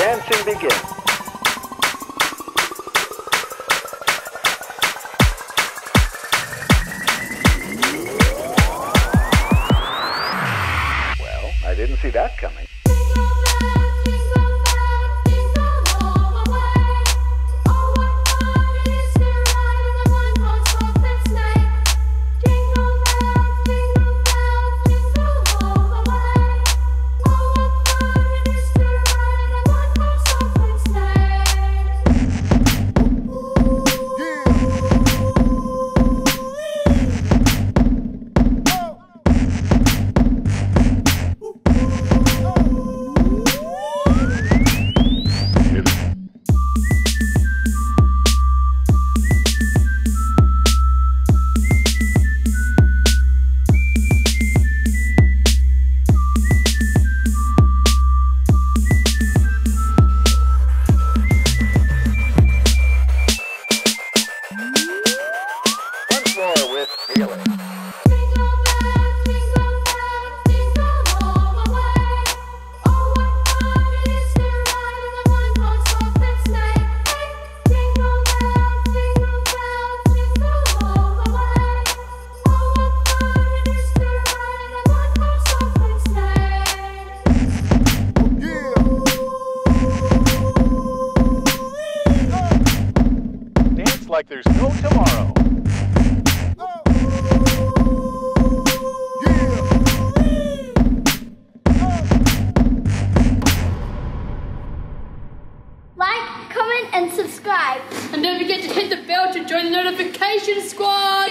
countdown begins. Well, I didn't see that coming. Like there's no tomorrow. Like, comment, and subscribe. And don't forget to hit the bell to join the notification squad.